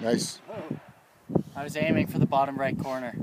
Nice. I was aiming for the bottom right corner.